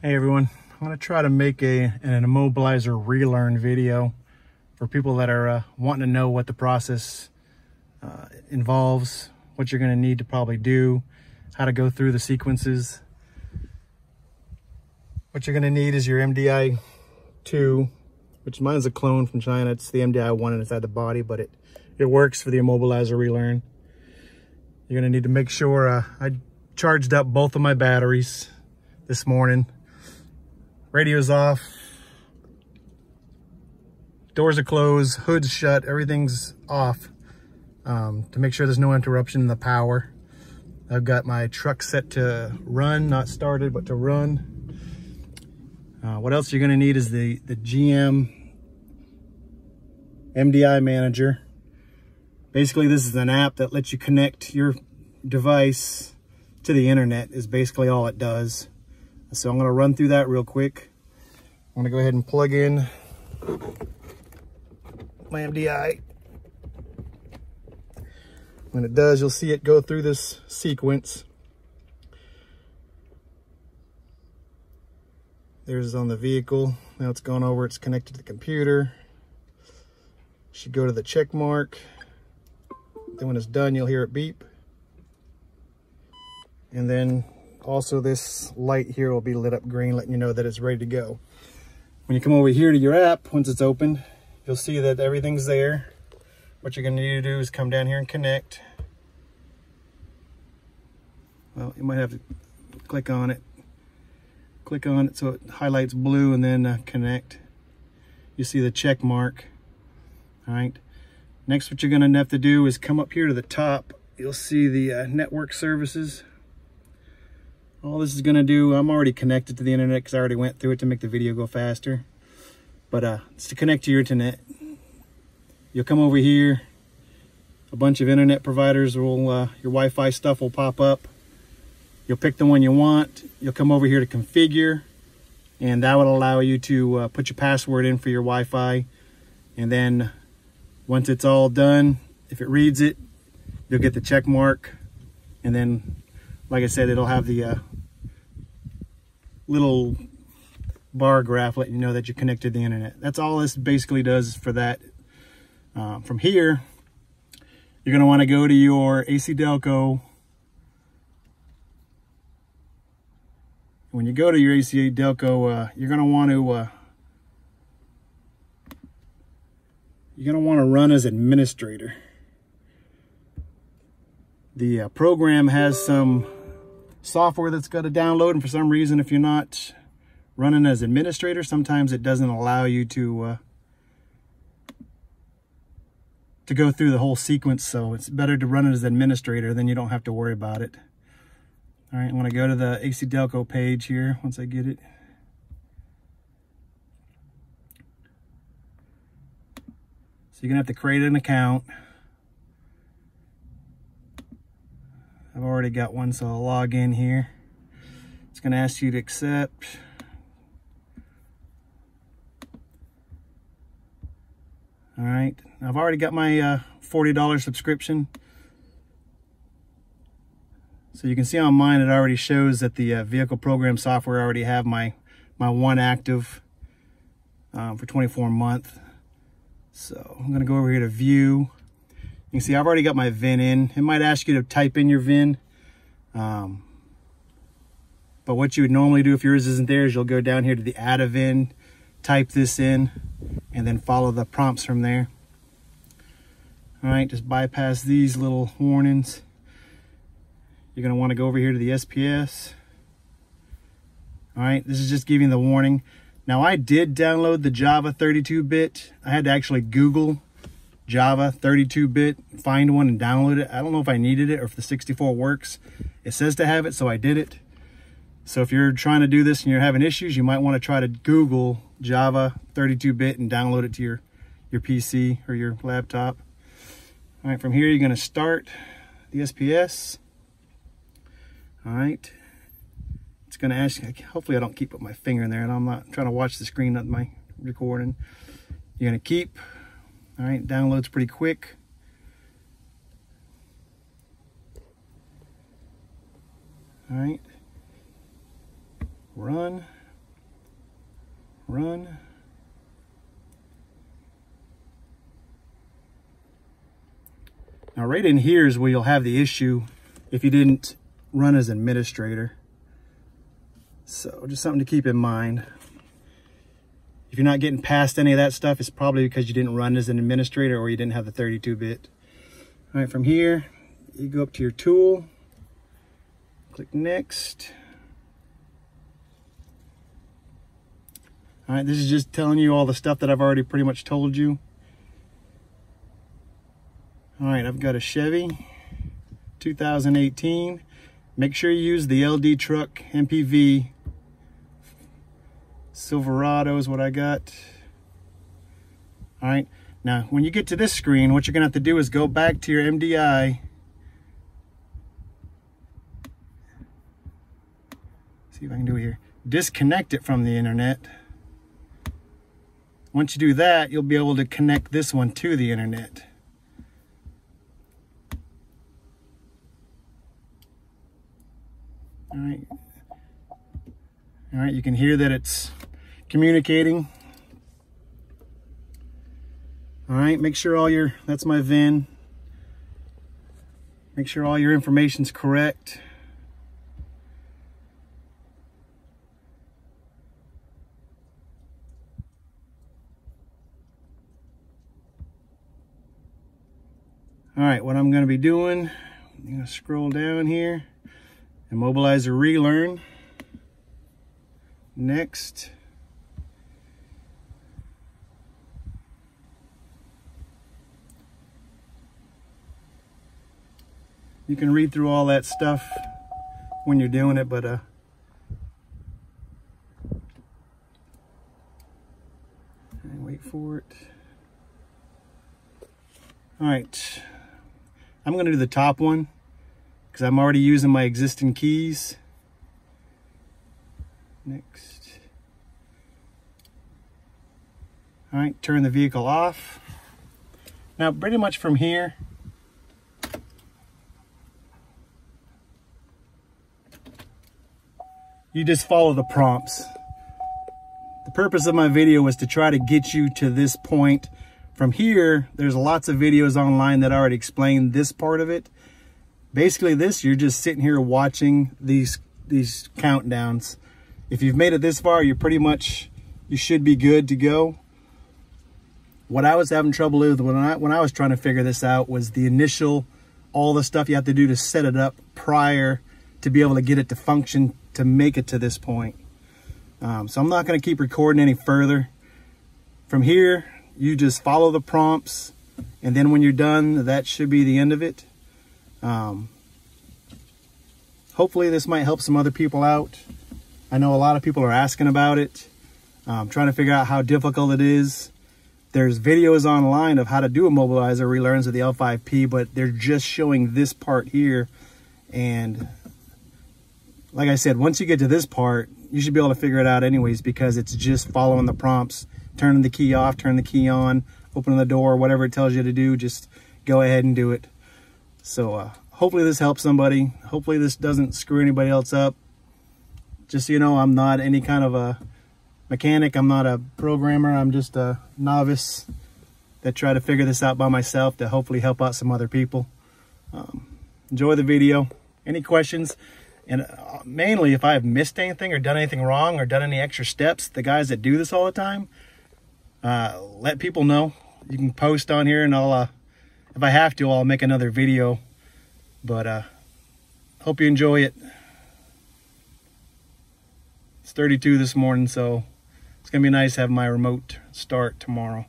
Hey everyone, I'm to try to make a an immobilizer relearn video for people that are uh, wanting to know what the process uh, involves, what you're to need to probably do, how to go through the sequences. What you're to need is your MDI 2, which mine's a clone from China. It's the MDI 1 inside the body, but it, it works for the immobilizer relearn. You're to need to make sure uh, I charged up both of my batteries this morning radio's off, doors are closed, hood's shut, everything's off um, to make sure there's no interruption in the power. I've got my truck set to run, not started, but to run. Uh, what else you're gonna need is the, the GM MDI manager. Basically, this is an app that lets you connect your device to the internet is basically all it does. So I'm gonna run through that real quick. I'm gonna go ahead and plug in my MDI. When it does, you'll see it go through this sequence. There's on the vehicle. Now it's gone over, it's connected to the computer. Should go to the check mark. Then when it's done, you'll hear it beep. And then also this light here will be lit up green, letting you know that it's ready to go. When you come over here to your app, once it's open, you'll see that everything's there. What you're gonna need to do is come down here and connect. Well, you might have to click on it. Click on it so it highlights blue and then uh, connect. You see the check mark. All right. Next, what you're gonna have to do is come up here to the top. You'll see the uh, network services all this is going to do, I'm already connected to the internet because I already went through it to make the video go faster. But uh, it's to connect to your internet. You'll come over here. A bunch of internet providers will, uh, your Wi-Fi stuff will pop up. You'll pick the one you want. You'll come over here to configure. And that will allow you to uh, put your password in for your Wi-Fi. And then once it's all done, if it reads it, you'll get the check mark. And then like I said, it'll have the uh, little bar graph letting you know that you're connected to the internet. That's all this basically does for that. Uh, from here, you're going to want to go to your AC Delco. When you go to your AC Delco, uh, you're going to want to uh, you're going to want to run as administrator. The uh, program has some software that's got to download. And for some reason, if you're not running as administrator, sometimes it doesn't allow you to uh, to go through the whole sequence. So it's better to run it as administrator, then you don't have to worry about it. All right, I'm gonna go to the AC Delco page here once I get it. So you're gonna have to create an account. I've already got one, so I'll log in here. It's gonna ask you to accept. All right, I've already got my uh, $40 subscription. So you can see on mine, it already shows that the uh, vehicle program software already have my, my one active um, for 24 month. So I'm gonna go over here to view. You can see I've already got my VIN in. It might ask you to type in your VIN. Um, but what you would normally do if yours isn't there is you'll go down here to the add a VIN, type this in, and then follow the prompts from there. All right, just bypass these little warnings. You're gonna wanna go over here to the SPS. All right, this is just giving the warning. Now I did download the Java 32-bit. I had to actually Google Java 32-bit, find one and download it. I don't know if I needed it or if the 64 works. It says to have it, so I did it. So if you're trying to do this and you're having issues, you might want to try to Google Java 32-bit and download it to your, your PC or your laptop. All right, from here, you're going to start the SPS. All right. It's going to ask, hopefully I don't keep up my finger in there and I'm not trying to watch the screen of my recording. You're going to keep all right, downloads pretty quick. All right, run. Run. Now right in here is where you'll have the issue if you didn't run as administrator. So just something to keep in mind. You're not getting past any of that stuff, it's probably because you didn't run as an administrator or you didn't have the 32-bit. All right, from here, you go up to your tool, click next. All right, this is just telling you all the stuff that I've already pretty much told you. All right, I've got a Chevy 2018. Make sure you use the LD truck MPV Silverado is what I got. All right, now when you get to this screen, what you're gonna have to do is go back to your MDI. See if I can do it here. Disconnect it from the internet. Once you do that, you'll be able to connect this one to the internet. All right. All right, you can hear that it's communicating. All right, make sure all your, that's my VIN. Make sure all your information's correct. All right, what I'm gonna be doing, I'm gonna scroll down here, immobilizer relearn. Next. You can read through all that stuff when you're doing it, but uh, wait for it. All right, I'm gonna do the top one because I'm already using my existing keys. Next. All right, turn the vehicle off. Now, pretty much from here, you just follow the prompts. The purpose of my video was to try to get you to this point. From here, there's lots of videos online that already explain this part of it. Basically this, you're just sitting here watching these, these countdowns. If you've made it this far, you're pretty much, you should be good to go. What I was having trouble with when I, when I was trying to figure this out was the initial, all the stuff you have to do to set it up prior to be able to get it to function to make it to this point. Um, so I'm not going to keep recording any further. From here, you just follow the prompts, and then when you're done, that should be the end of it. Um, hopefully this might help some other people out. I know a lot of people are asking about it, um, trying to figure out how difficult it is. There's videos online of how to do a mobilizer relearns with the L5P, but they're just showing this part here. And like I said, once you get to this part, you should be able to figure it out anyways because it's just following the prompts, turning the key off, turn the key on, opening the door, whatever it tells you to do, just go ahead and do it. So uh, hopefully this helps somebody. Hopefully this doesn't screw anybody else up. Just so you know, I'm not any kind of a mechanic. I'm not a programmer. I'm just a novice that try to figure this out by myself to hopefully help out some other people. Um, enjoy the video. Any questions? And uh, mainly if I have missed anything or done anything wrong or done any extra steps, the guys that do this all the time, uh, let people know. You can post on here and I'll, uh, if I have to, I'll make another video. But uh, hope you enjoy it. It's 32 this morning, so it's going to be nice have my remote start tomorrow.